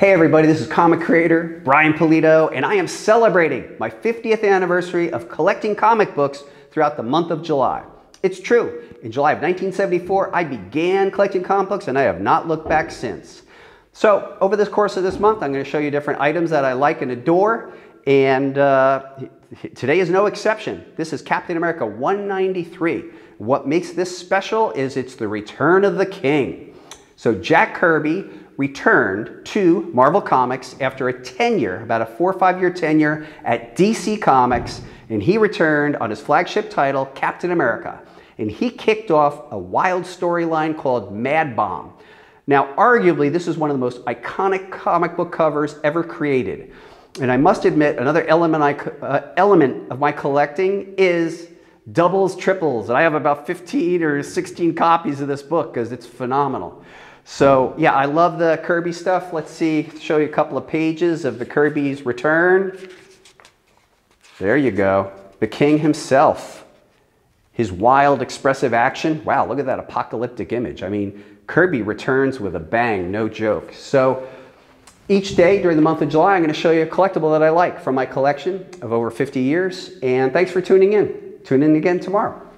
Hey everybody, this is comic creator Brian Pulido, and I am celebrating my 50th anniversary of collecting comic books throughout the month of July. It's true, in July of 1974, I began collecting comic books and I have not looked back since. So over this course of this month, I'm going to show you different items that I like and adore, and uh, today is no exception. This is Captain America 193. What makes this special is it's the return of the king. So Jack Kirby returned to Marvel Comics after a tenure, about a four or five year tenure at DC Comics, and he returned on his flagship title, Captain America. And he kicked off a wild storyline called Mad Bomb. Now, arguably, this is one of the most iconic comic book covers ever created. And I must admit, another element, I, uh, element of my collecting is doubles, triples. And I have about 15 or 16 copies of this book because it's phenomenal. So yeah, I love the Kirby stuff. Let's see, show you a couple of pages of the Kirby's return. There you go. The king himself. His wild, expressive action. Wow, look at that apocalyptic image. I mean, Kirby returns with a bang, no joke. So each day during the month of July, I'm going to show you a collectible that I like from my collection of over 50 years. And thanks for tuning in. Tune in again tomorrow.